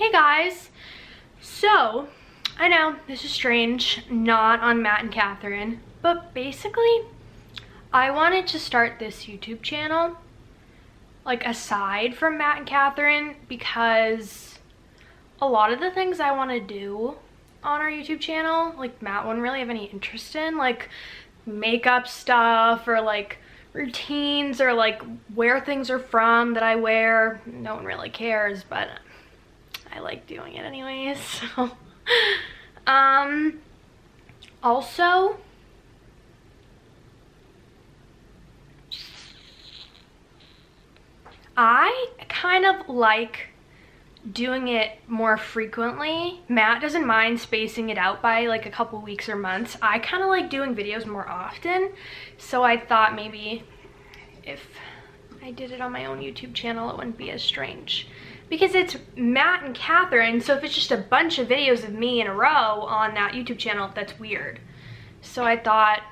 Hey guys! So, I know this is strange, not on Matt and Katherine, but basically, I wanted to start this YouTube channel, like aside from Matt and Katherine, because a lot of the things I want to do on our YouTube channel, like Matt wouldn't really have any interest in, like makeup stuff or like routines or like where things are from that I wear. No one really cares, but I like doing it anyways. So, um, also, I kind of like doing it more frequently. Matt doesn't mind spacing it out by like a couple weeks or months. I kind of like doing videos more often. So I thought maybe if I did it on my own YouTube channel, it wouldn't be as strange. Because it's Matt and Katherine, so if it's just a bunch of videos of me in a row on that YouTube channel, that's weird. So I thought,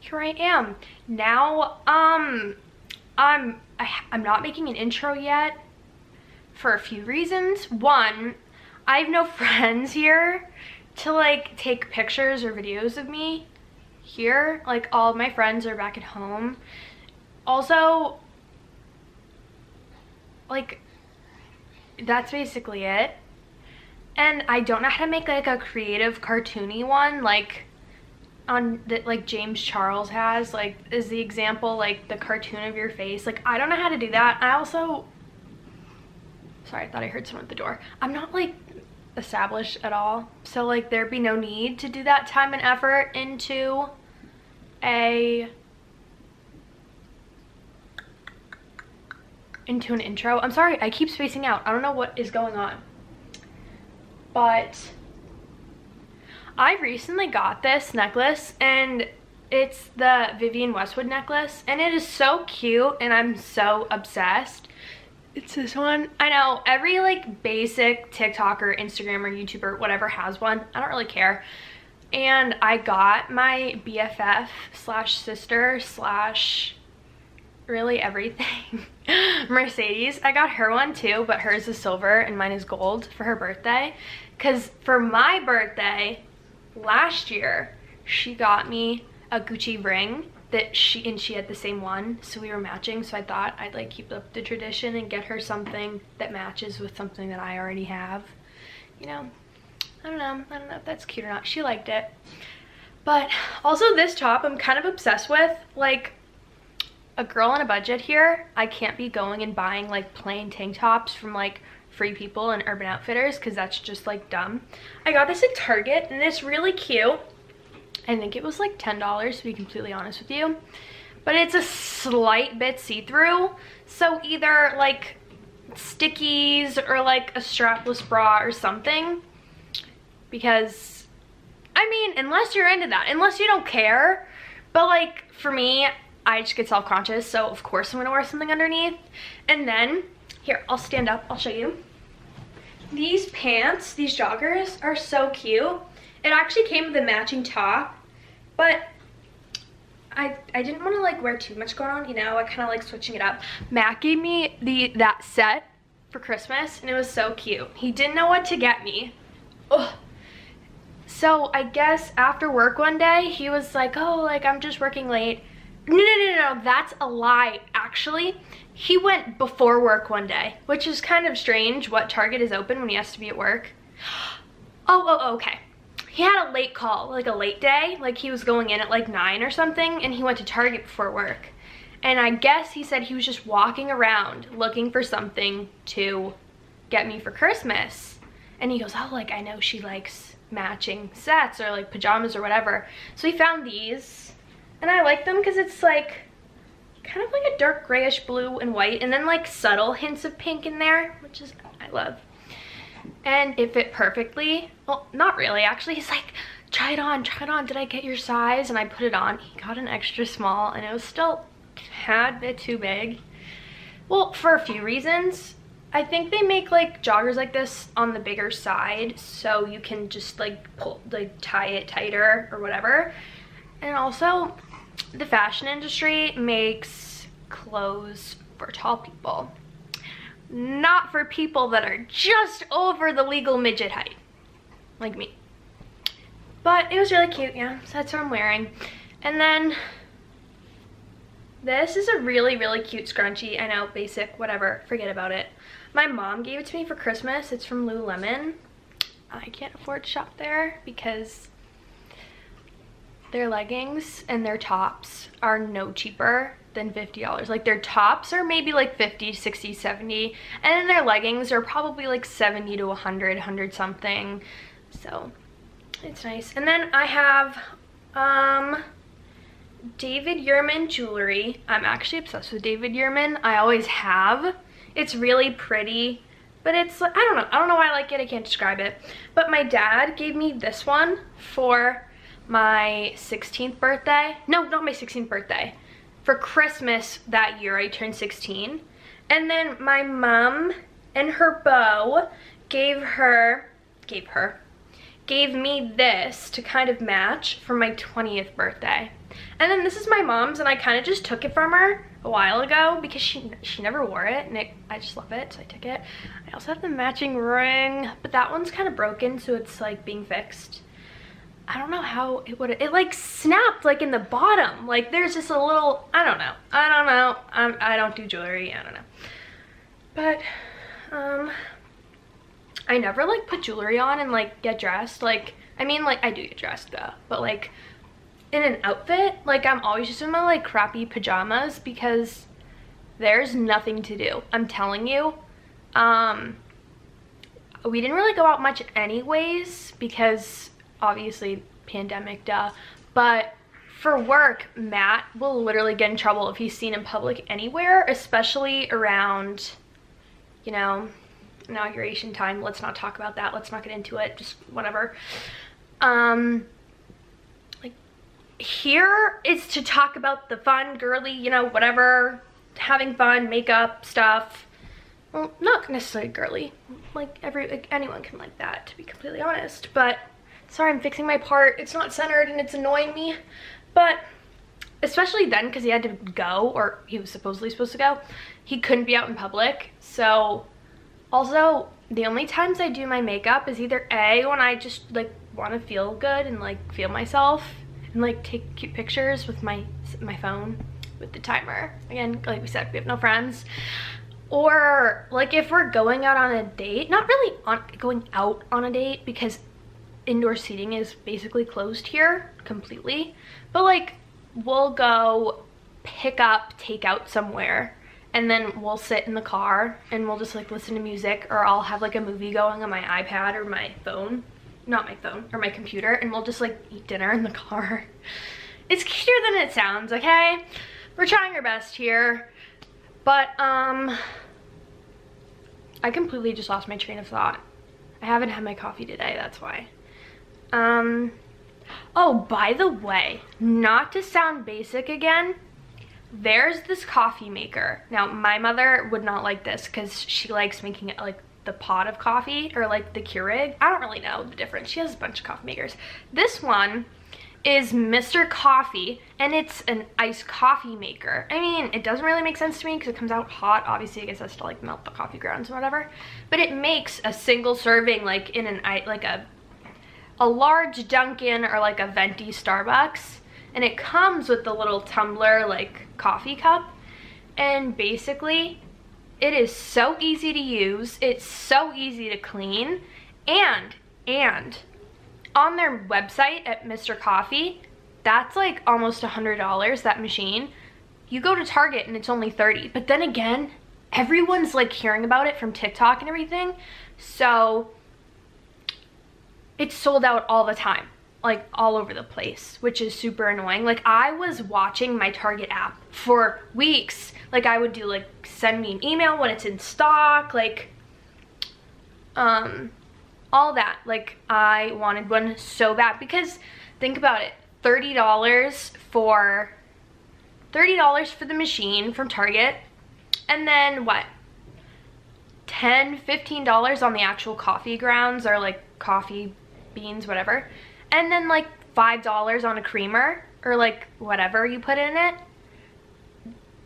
here I am. Now, um, I'm, I, I'm not making an intro yet for a few reasons. One, I have no friends here to like take pictures or videos of me here. Like all my friends are back at home. Also, like that's basically it. And i don't know how to make like a creative cartoony one like on that like james charles has like is the example like the cartoon of your face. Like i don't know how to do that. I also sorry i thought i heard someone at the door. I'm not like established at all. So like there'd be no need to do that time and effort into a into an intro. I'm sorry, I keep spacing out. I don't know what is going on. But I recently got this necklace and it's the Vivienne Westwood necklace and it is so cute and I'm so obsessed. It's this one. I know every like basic TikToker, Instagrammer, YouTuber, whatever has one. I don't really care. And I got my BFF slash sister slash really everything. Mercedes, I got her one too, but hers is silver and mine is gold for her birthday. Because for my birthday last year, she got me a Gucci ring that she and she had the same one so we were matching. So i thought i'd like keep up the tradition and get her something that matches with something that i already have. You know i don't know. I don't know if that's cute or not. She liked it. But also this top i'm kind of obsessed with like a girl on a budget here, I can't be going and buying like plain tank tops from like Free People and Urban Outfitters because that's just like dumb. I got this at Target and it's really cute. I think it was like $10 to be completely honest with you. But it's a slight bit see-through. So either like stickies or like a strapless bra or something. Because, I mean, unless you're into that, unless you don't care. But like, for me, I just get self-conscious, so of course I'm gonna wear something underneath. And then, here, I'll stand up, I'll show you. These pants, these joggers, are so cute. It actually came with a matching top, but I, I didn't want to like wear too much going on, you know, I kind of like switching it up. Matt gave me the that set for Christmas and it was so cute. He didn't know what to get me. Ugh. So I guess after work one day, he was like, oh, like I'm just working late no, no, no, no, that's a lie. Actually, he went before work one day, which is kind of strange what Target is open when he has to be at work. Oh, oh, okay. He had a late call, like a late day, like he was going in at like 9 or something, and he went to Target before work. And I guess he said he was just walking around looking for something to get me for Christmas. And he goes, oh, like, I know she likes matching sets or like pajamas or whatever. So he found these and I like them because it's like kind of like a dark grayish blue and white and then like subtle hints of pink in there, which is, I love. And it fit perfectly. Well, not really, actually. He's like, try it on, try it on. Did I get your size? And I put it on. He got an extra small and it was still a tad bit too big. Well, for a few reasons. I think they make like joggers like this on the bigger side so you can just like pull, like tie it tighter or whatever. And also, the fashion industry makes clothes for tall people. not for people that are just over the legal midget height, like me. But it was really cute, yeah, so that's what I'm wearing. And then this is a really, really cute scrunchie. I know, basic, whatever, forget about it. My mom gave it to me for Christmas. It's from Lululemon. I can't afford to shop there because their leggings and their tops are no cheaper than $50. Like their tops are maybe like 50, 60, 70, and then their leggings are probably like 70 to 100, 100 something. So it's nice. And then I have um David Yurman jewelry. I'm actually obsessed with David Yurman. I always have. It's really pretty, but it's, I don't know. I don't know why I like it. I can't describe it. But my dad gave me this one for my 16th birthday. No, not my 16th birthday. For Christmas that year, I turned 16. And then my mom and her beau gave her, gave her, gave me this to kind of match for my 20th birthday. And then this is my mom's and I kind of just took it from her a while ago because she she never wore it and it, I just love it so I took it. I also have the matching ring but that one's kind of broken so it's like being fixed. I don't know how it would it like snapped like in the bottom. Like there's just a little I don't know. I don't know. I'm, I don't do jewelry. I don't know. But um I never like put jewelry on and like get dressed. Like I mean like I do get dressed though. But like in an outfit like I'm always just in my like crappy pajamas because there's nothing to do. I'm telling you. Um we didn't really go out much anyways because obviously pandemic duh. But for work matt will literally get in trouble if he's seen in public anywhere especially around you know inauguration time. Let's not talk about that. Let's not get into it. Just whatever. Um like here is to talk about the fun girly you know whatever having fun makeup stuff. Well not necessarily girly. Like every like anyone can like that to be completely honest. But Sorry, I'm fixing my part. It's not centered and it's annoying me. But especially then because he had to go or he was supposedly supposed to go he couldn't be out in public so also the only times i do my makeup is either a when i just like want to feel good and like feel myself and like take cute pictures with my my phone with the timer again like we said we have no friends or like if we're going out on a date not really on going out on a date because indoor seating is basically closed here completely. But like we'll go pick up takeout somewhere and then we'll sit in the car and we'll just like listen to music or I'll have like a movie going on my iPad or my phone, not my phone, or my computer and we'll just like eat dinner in the car. It's cuter than it sounds, okay? We're trying our best here. But um I completely just lost my train of thought. I haven't had my coffee today, that's why. Um, oh, by the way, not to sound basic again, there's this coffee maker. Now, my mother would not like this because she likes making it like the pot of coffee or like the Keurig. I don't really know the difference. She has a bunch of coffee makers. This one is Mr. Coffee and it's an iced coffee maker. I mean, it doesn't really make sense to me because it comes out hot. Obviously, I guess that's to like melt the coffee grounds or whatever. But it makes a single serving like in an like a a large Dunkin' or like a venti Starbucks and it comes with the little tumbler like coffee cup and basically it is so easy to use it's so easy to clean and and on their website at Mr. Coffee that's like almost a hundred dollars that machine you go to Target and it's only 30 but then again everyone's like hearing about it from TikTok and everything so it's sold out all the time like all over the place which is super annoying. Like i was watching my target app for weeks. Like i would do like send me an email when it's in stock like um all that. Like i wanted one so bad because think about it $30 for $30 for the machine from target and then what? 10 $15 on the actual coffee grounds or like coffee beans, whatever. And then like $5 on a creamer or like whatever you put in it.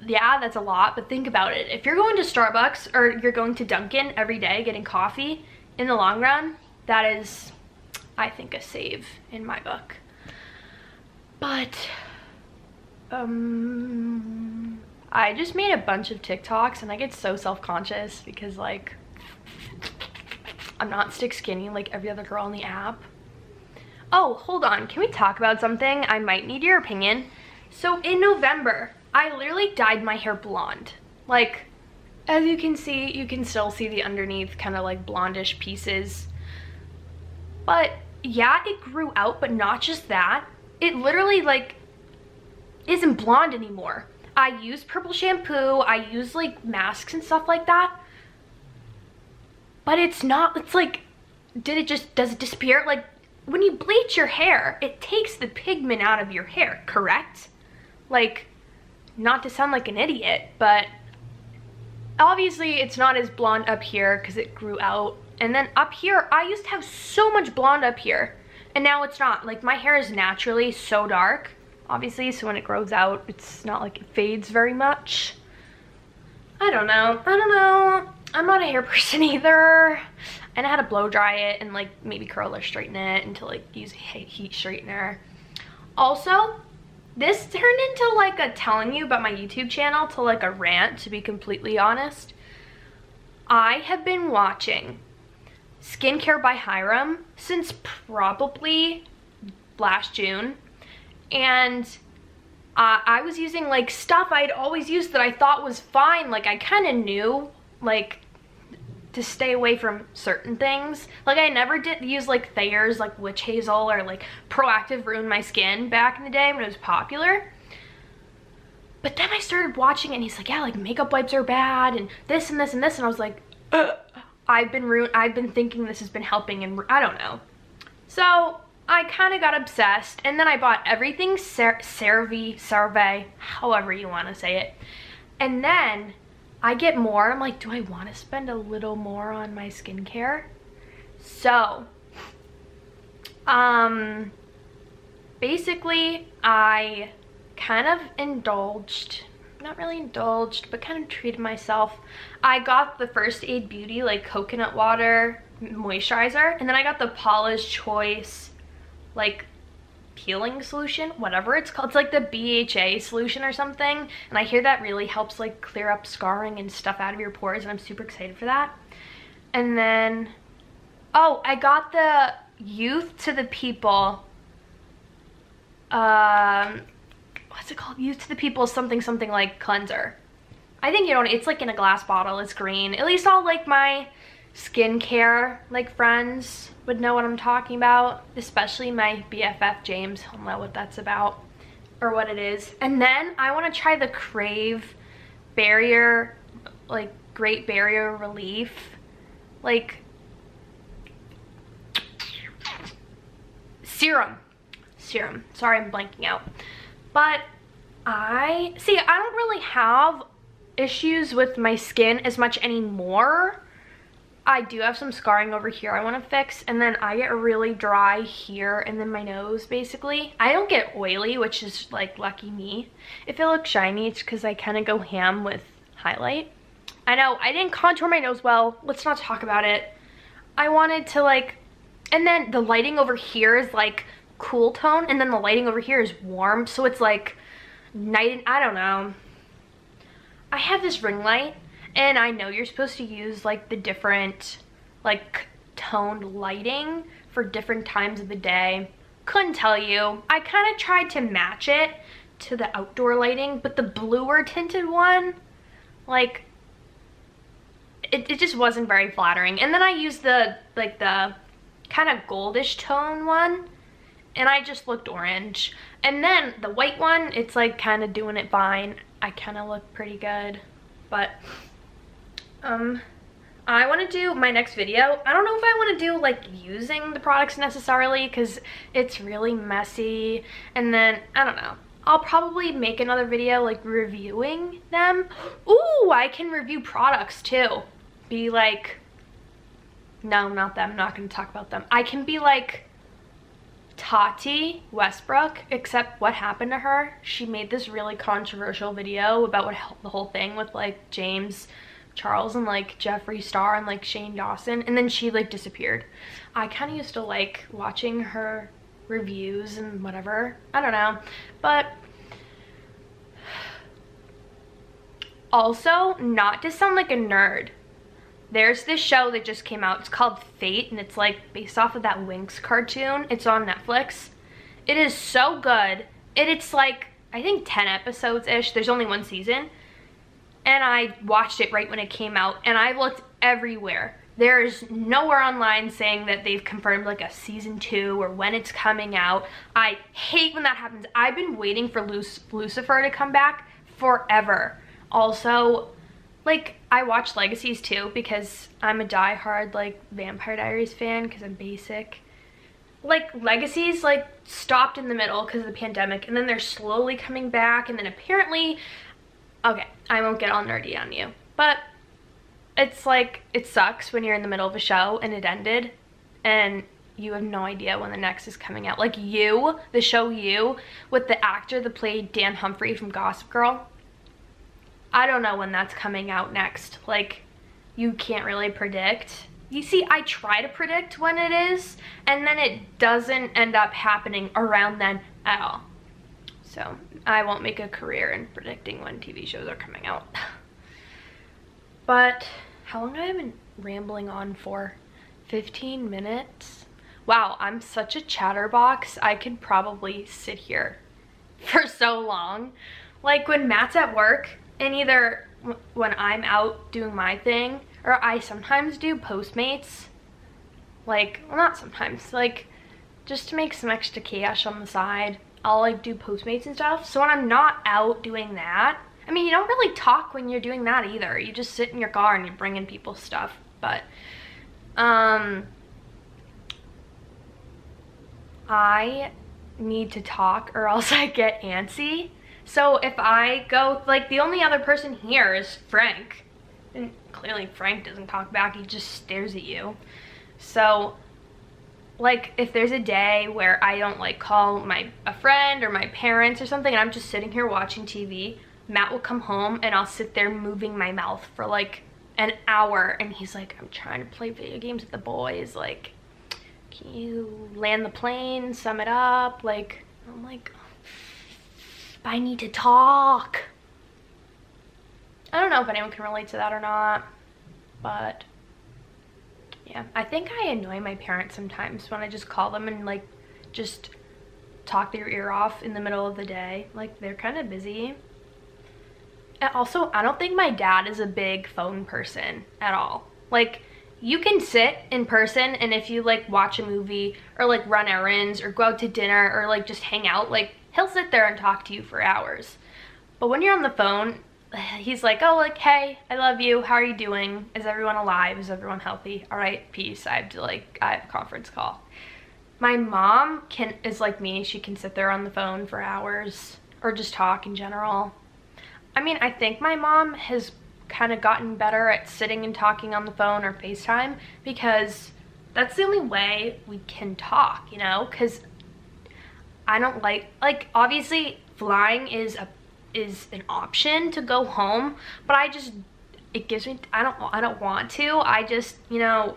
yeah, that's a lot, but think about it. If you're going to Starbucks or you're going to Dunkin' every day getting coffee, in the long run, that is, I think, a save in my book. But, um, I just made a bunch of TikToks and I get so self-conscious because like, I'm not stick skinny like every other girl on the app. Oh, hold on. Can we talk about something? I might need your opinion. So in November, I literally dyed my hair blonde. Like, as you can see, you can still see the underneath kind of like blondish pieces. But yeah, it grew out, but not just that. It literally like isn't blonde anymore. I use purple shampoo, I use like masks and stuff like that. But it's not, it's like, did it just, does it disappear? Like when you bleach your hair, it takes the pigment out of your hair, correct? Like, not to sound like an idiot, but obviously it's not as blonde up here because it grew out. And then up here, I used to have so much blonde up here. And now it's not. Like my hair is naturally so dark, obviously. So when it grows out, it's not like it fades very much. I don't know. I don't know. I'm not a hair person either. And I had to blow dry it and like maybe curl or straighten it until like use a heat straightener. Also, this turned into like a telling you about my YouTube channel to like a rant, to be completely honest. I have been watching Skincare by Hyram since probably last June. And uh, I was using like stuff I'd always used that I thought was fine. Like I kind of knew like to stay away from certain things. Like I never did use like Thayer's like witch hazel or like Proactiv ruin my skin back in the day when it was popular. But then I started watching it and he's like, yeah, like makeup wipes are bad and this and this and this. And I was like, Ugh. I've been ruined. I've been thinking this has been helping and I don't know. So I kind of got obsessed and then I bought everything CeraVe, CeraVe, however you want to say it. And then I get more. I'm like, do I want to spend a little more on my skincare? So, um, basically, I kind of indulged, not really indulged, but kind of treated myself. I got the First Aid Beauty, like coconut water moisturizer, and then I got the Paula's Choice, like peeling solution, whatever it's called. It's like the BHA solution or something. And I hear that really helps like clear up scarring and stuff out of your pores and I'm super excited for that. And then, oh, I got the Youth to the People, um, what's it called? Youth to the People something something like cleanser. I think you don't, it's like in a glass bottle, it's green. At least all like my skincare like friends would know what I'm talking about, especially my BFF James. He'll know what that's about or what it is. And then I want to try the Krave Barrier, like Great Barrier Relief. Like, serum. Serum. Sorry, I'm blanking out. But I, see, I don't really have issues with my skin as much anymore I do have some scarring over here I want to fix and then I get really dry here and then my nose basically. I don't get oily which is like lucky me. If it looks shiny it's because I kind of go ham with highlight. I know I didn't contour my nose well. Let's not talk about it. I wanted to like and then the lighting over here is like cool tone and then the lighting over here is warm so it's like night I don't know. I have this ring light and I know you're supposed to use like the different like toned lighting for different times of the day. Couldn't tell you. I kind of tried to match it to the outdoor lighting, but the bluer tinted one, like, it, it just wasn't very flattering. And then I used the, like the kind of goldish tone one, and I just looked orange. And then the white one, it's like kind of doing it fine. I kind of look pretty good, but um, I want to do my next video. I don't know if I want to do like using the products necessarily because it's really messy. And then, I don't know. I'll probably make another video like reviewing them. Ooh, I can review products too. Be like, no, not them. I'm not going to talk about them. I can be like Tati Westbrook, except what happened to her? She made this really controversial video about what the whole thing with like James Charles and like Jeffree Star and like Shane Dawson and then she like disappeared. I kind of used to like watching her reviews and whatever. I don't know. But also, not to sound like a nerd, there's this show that just came out. It's called Fate, and it's like based off of that Winx cartoon. It's on Netflix. It is so good. And it's like, I think 10 episodes-ish. There's only one season. And I watched it right when it came out, and I looked everywhere. There's nowhere online saying that they've confirmed like a season two or when it's coming out. I hate when that happens. I've been waiting for Lucifer to come back forever. Also, like I watch Legacies too because I'm a die-hard like Vampire Diaries fan because I'm basic. Like Legacies like stopped in the middle because of the pandemic and then they're slowly coming back and then apparently, okay, I won't get all nerdy on you, but it's like, it sucks when you're in the middle of a show and it ended and you have no idea when the next is coming out. Like You, the show You, with the actor that played Dan Humphrey from Gossip Girl, I don't know when that's coming out next. Like, you can't really predict. You see, I try to predict when it is, and then it doesn't end up happening around then at all. So, I won't make a career in predicting when TV shows are coming out. but, how long have I been rambling on for? 15 minutes? Wow, I'm such a chatterbox. I could probably sit here for so long. Like when Matt's at work, and either when I'm out doing my thing or I sometimes do Postmates like well not sometimes like just to make some extra cash on the side I'll like do Postmates and stuff. So when I'm not out doing that I mean you don't really talk when you're doing that either. You just sit in your car and you're bringing people stuff. But um I need to talk or else I get antsy. So if I go, like the only other person here is Frank. And clearly Frank doesn't talk back, he just stares at you. So like if there's a day where I don't like call my a friend or my parents or something and I'm just sitting here watching TV, Matt will come home and I'll sit there moving my mouth for like an hour and he's like, I'm trying to play video games with the boys, like, can you land the plane, sum it up? Like, I'm like, I need to talk. I don't know if anyone can relate to that or not, but yeah. I think I annoy my parents sometimes when I just call them and like just talk their ear off in the middle of the day. Like they're kind of busy. And also, I don't think my dad is a big phone person at all. Like, you can sit in person and if you like watch a movie or like run errands or go out to dinner or like just hang out, like he'll sit there and talk to you for hours. But when you're on the phone, he's like, oh, like, hey, I love you. How are you doing? Is everyone alive? Is everyone healthy? All right, peace. I have to like, I have a conference call. My mom can is like me. She can sit there on the phone for hours or just talk in general. I mean, I think my mom has kind of gotten better at sitting and talking on the phone or FaceTime because that's the only way we can talk, you know? Because I don't like, like obviously flying is a is an option to go home, but I just, it gives me, I don't, I don't want to. I just, you know,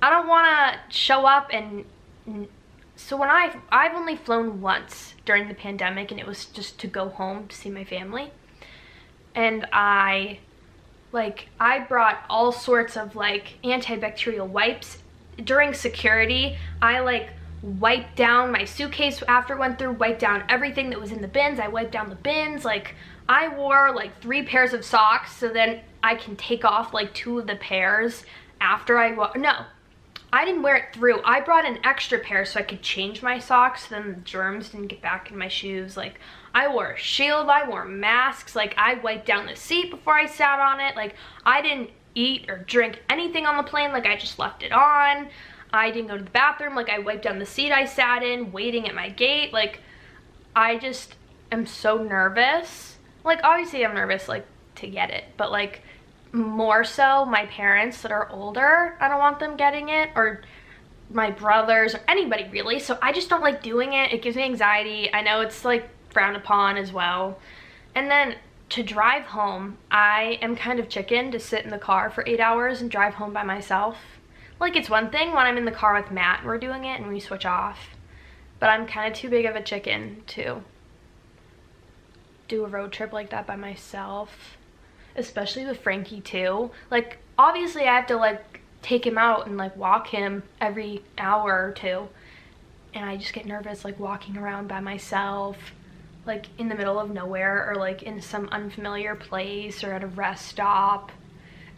I don't want to show up and, so when I, I've only flown once during the pandemic and it was just to go home to see my family. And I, like, I brought all sorts of like antibacterial wipes. During security, I like wiped down my suitcase after it went through, wiped down everything that was in the bins. I wiped down the bins. Like I wore like three pairs of socks so then I can take off like two of the pairs after I, no, I didn't wear it through. I brought an extra pair so I could change my socks so then the germs didn't get back in my shoes. Like I wore a shield, I wore masks, like I wiped down the seat before I sat on it. Like I didn't eat or drink anything on the plane, like I just left it on. I didn't go to the bathroom. Like I wiped down the seat I sat in, waiting at my gate. Like I just am so nervous. Like obviously I'm nervous like to get it, but like more so my parents that are older, I don't want them getting it or my brothers or anybody really. So I just don't like doing it. It gives me anxiety. I know it's like frowned upon as well. And then to drive home, I am kind of chicken to sit in the car for eight hours and drive home by myself. Like it's one thing when I'm in the car with Matt we're doing it and we switch off. But I'm kind of too big of a chicken to do a road trip like that by myself. Especially with Frankie too. Like obviously I have to like take him out and like walk him every hour or two. And I just get nervous like walking around by myself like in the middle of nowhere or like in some unfamiliar place or at a rest stop.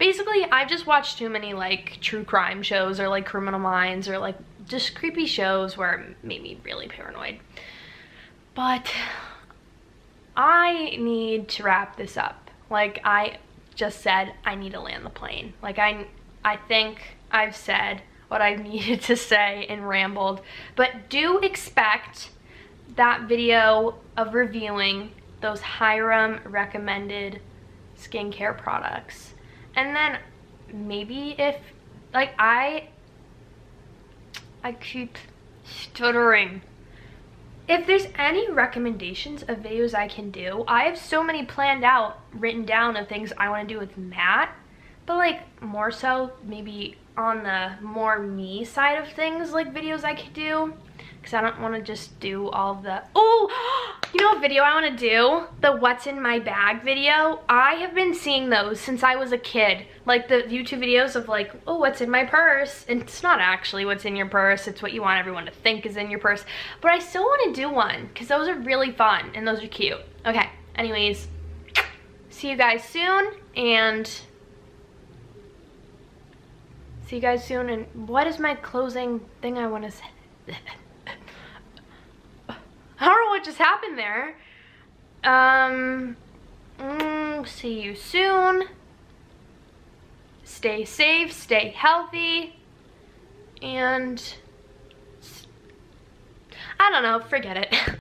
Basically, I've just watched too many like true crime shows or like criminal minds or like just creepy shows where it made me really paranoid. But I need to wrap this up. Like I just said, I need to land the plane. Like I, I think I've said what I needed to say and rambled, but do expect that video of reviewing those Hyram recommended skincare products. And then maybe if, like I, I keep stuttering. If there's any recommendations of videos I can do, I have so many planned out, written down of things I want to do with Matt, but like more so maybe on the more me side of things, like videos I could do because I don't want to just do all the, oh, you know what video I want to do? The what's in my bag video. I have been seeing those since I was a kid. Like the YouTube videos of like, oh, what's in my purse? And it's not actually what's in your purse. It's what you want everyone to think is in your purse. But I still want to do one because those are really fun and those are cute. Okay, anyways, see you guys soon and see you guys soon. And what is my closing thing I want to say? I don't know what just happened there. Um, mm, see you soon. Stay safe, stay healthy, and I don't know, forget it.